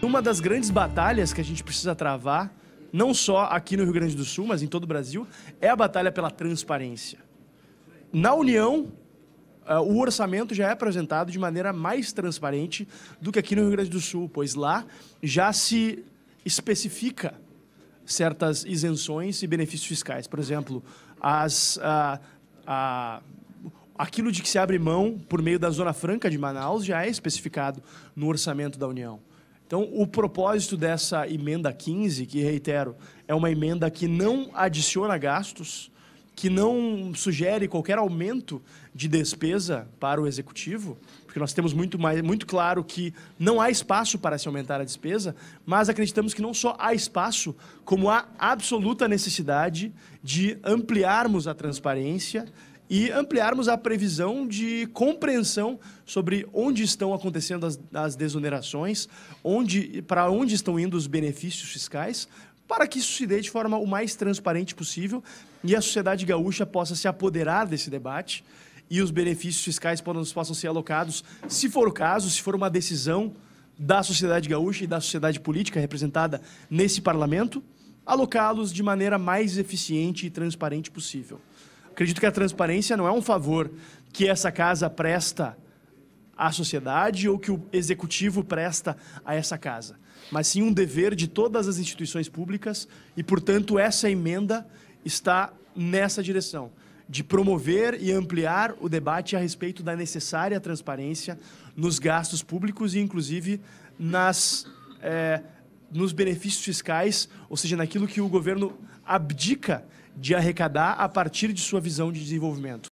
numa das grandes batalhas que a gente precisa travar, não só aqui no Rio Grande do Sul, mas em todo o Brasil, é a batalha pela transparência. Na União, uh, o orçamento já é apresentado de maneira mais transparente do que aqui no Rio Grande do Sul, pois lá já se especifica certas isenções e benefícios fiscais. Por exemplo, as, uh, uh, aquilo de que se abre mão por meio da Zona Franca de Manaus já é especificado no orçamento da União. Então, o propósito dessa emenda 15, que reitero, é uma emenda que não adiciona gastos, que não sugere qualquer aumento de despesa para o executivo, porque nós temos muito, mais, muito claro que não há espaço para se aumentar a despesa, mas acreditamos que não só há espaço, como há absoluta necessidade de ampliarmos a transparência e ampliarmos a previsão de compreensão sobre onde estão acontecendo as, as desonerações, onde, para onde estão indo os benefícios fiscais, para que isso se dê de forma o mais transparente possível e a sociedade gaúcha possa se apoderar desse debate e os benefícios fiscais possam ser alocados, se for o caso, se for uma decisão da sociedade gaúcha e da sociedade política representada nesse parlamento, alocá-los de maneira mais eficiente e transparente possível. Acredito que a transparência não é um favor que essa casa presta à sociedade ou que o executivo presta a essa casa, mas sim um dever de todas as instituições públicas e, portanto, essa emenda está nessa direção de promover e ampliar o debate a respeito da necessária transparência nos gastos públicos e, inclusive, nas, é, nos benefícios fiscais, ou seja, naquilo que o governo abdica de arrecadar a partir de sua visão de desenvolvimento.